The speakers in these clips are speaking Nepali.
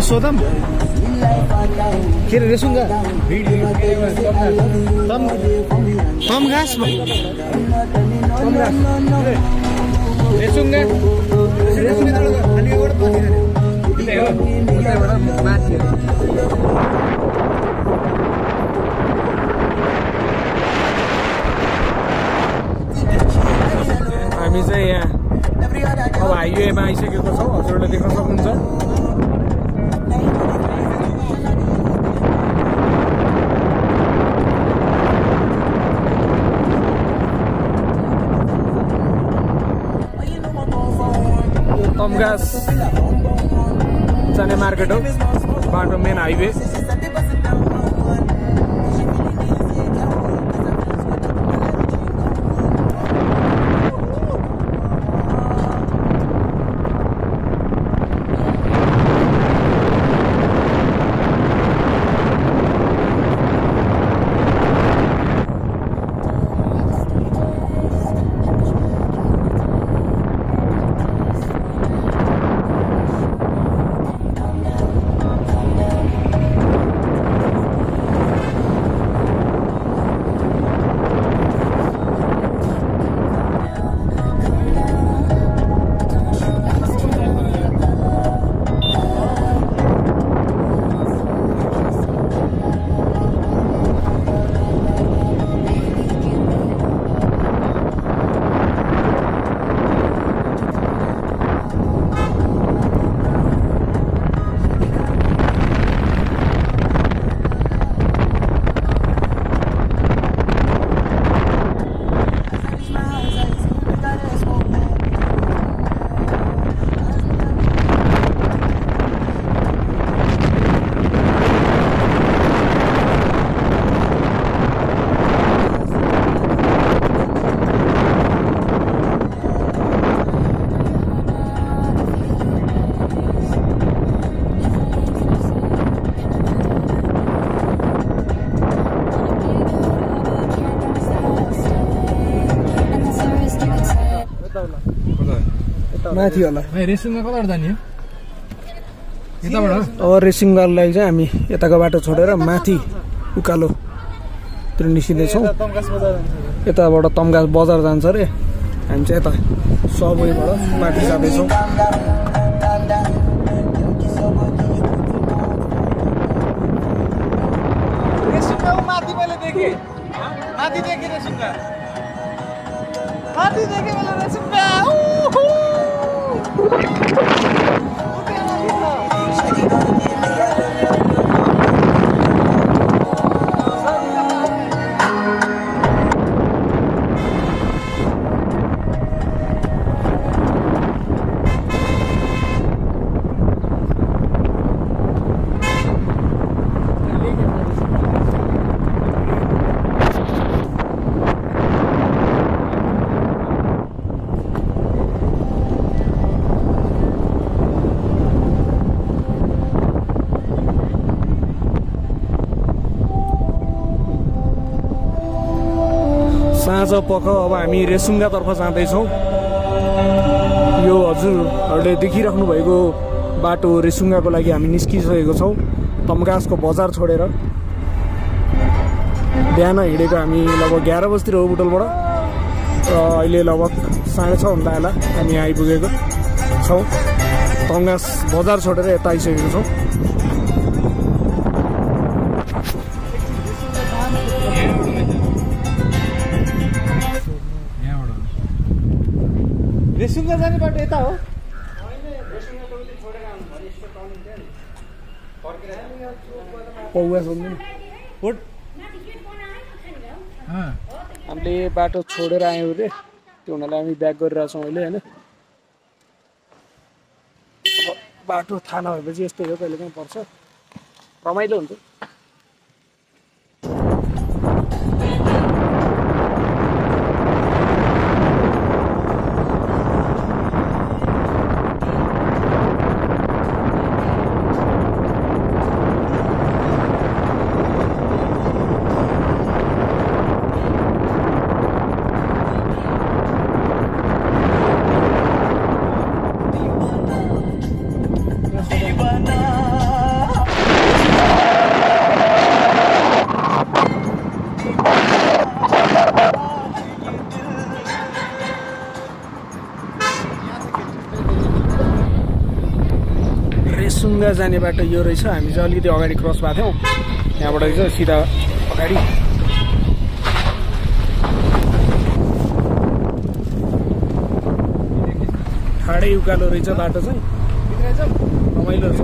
सोधम। के अरे रेसुङ्गा हामी चाहिँ यहाँ अब हाइवेमा आइसकेको छौँ। हजुरहरूले देख्न सक्नुहुन्छ। तमगास जाने मार्केट हो बाटो मेन हाइवे। माथि होला। रेसुङमा कताबाट जाने? यताबाट? अब रेसिङ गर्नको लागि चाहिँ हामी यताको बाटो छोडेर माथि उकालोतिर निस्किँदैछौँ। यताबाट तम्घास बजार जान्छ अरे। हामी चाहिँ यता सबैबाट माथि जाँदैछौँ। माथि मैले देखेँ। माथि देखेँ रेसुङमा। माथि देखेँ मैले रेसुङमा। Thank you. साँझ पख अब हामी रेसुङ्गातर्फ जाँदैछौँ। यो हजुरहरूले देखिराख्नु भएको बाटो रेसुङ्गाको लागि हामी निस्किसकेको छौँ तम्गासको बजार छोडेर। बिहान हिँडेको हामी लगभग एघार बजीतिर हो बुटलबाट। र अहिले लगभग साढे छ हुँदा होला हामी आइपुगेको छौँ। तम्गास बजार छोडेर यता आइसकेको छौँ। यता हो। हामीले बाटो छोडेर आयौँ अरे त्यो हुनाले हामी ब्याक गरिरहेछौँ अहिले होइन बाटो थाहा नभएपछि यस्तै हो कहिले काहीँ पर्छ। रमाइलो हुन्छ। जाने बाटो यो रहेछ। हामी चाहिँ अलिकति अगाडि क्रस भएको थियौँ। यहाँबाट रहेछ सिधा अगाडि। ठाडै उकालो रहेछ बाटो चाहिँ। रमाइलो छ।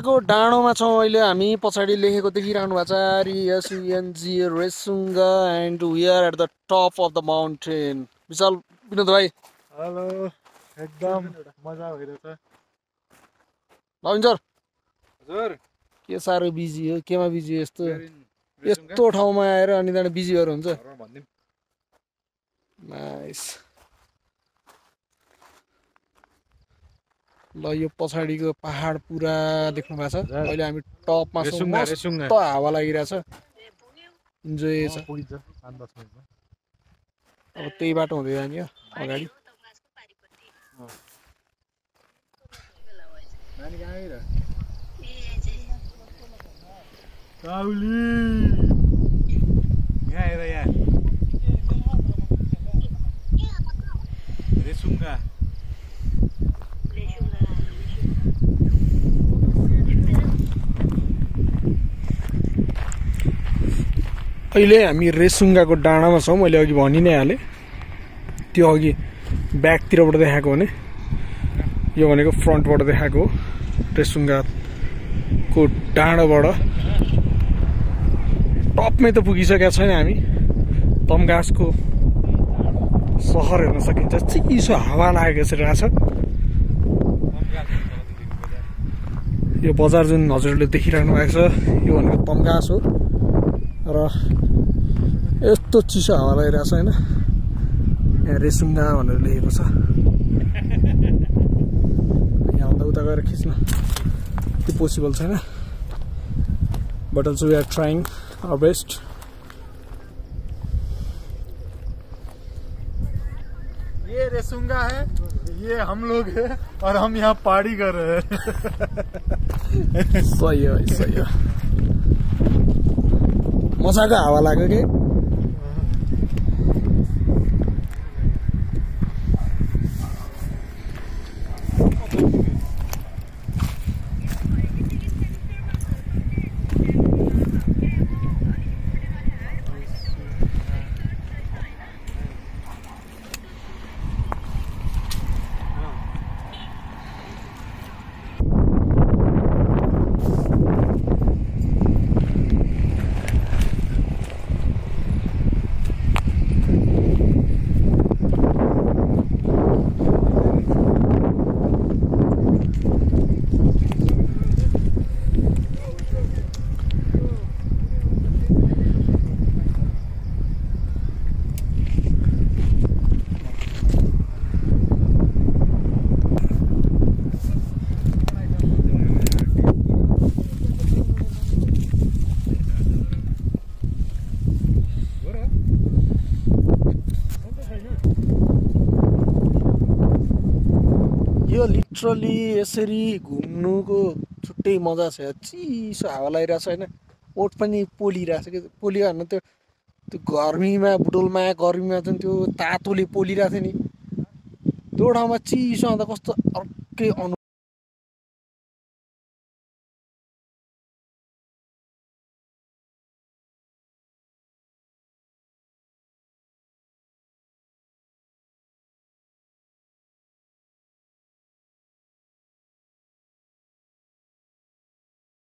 रेसुङ्गाको डाँडोमा छौँ अहिले हामी। पछाडि लेखेको देखिरहनु भएको छ R E S U N G Resunga and we are at the top of the mountain Vishal Vinod भाइ। हेलो एकदम मजा भइरहेछ। नवीन सर हजुर। के साह्रो बिजी हो? केमा बिजी हो यस्तो? यस्तो ठाउँमा आएर अनि त्यहाँबाट बिजी भएर हुन्छ ल यो पछाडिको पहाड पुरा देख्नु भएको छ। अहिले हामी टपमा। मस्त हावा लागिरहेछ इन्जोय छ। अब त्यही बाटो हुँदै जाने हो अगाडि। यहाँ यहाँ। रेसुङ्गा अहिले हामी रेसुङ्गाको डाँडामा छौँ। मैले अघि भनि नै हालेँ। त्यो अघि ब्याकतिरबाट देखाएको भने यो भनेको फ्रन्टबाट देखाएको हो। रेसुङ्गाको डाँडाबाट टपमै त पुगिसकेका छैन हामी। तम्घासको सहर हेर्न सकिन्छ। चिसो हावा लागेको रहेछ यो बजार जुन हजुरले देखिरहनु भएको छ यो भनेको तम्घास हो। र यस्तो चिसो हावा लगाइरहेको छ होइन? यहाँ रेसुङ्गा भनेर लेखेको छ। यहाँभन्दा उता गएर खिच्न। त्यो पोसिबल छैन। But also we are trying our best Resunga है, ये हम लोग है और हम यहाँ पार्टी कर रहे हैं। सही है सही है। मजाको हावा लाग्यो कि लिटरली यसरी घुम्नुको छुट्टै मजा छ। चिसो हावा लगाइरहेको छ होइन ओठ पनि पोलिरहेको छ कि पोलियो भने त्यो त्यो गर्मीमा बुटोलमा गर्मीमा जुन त्यो तातोले पोलिरहेको थियो नि त्यो ठाउँमा चिसो आउँदा कस्तो अर्कै अनु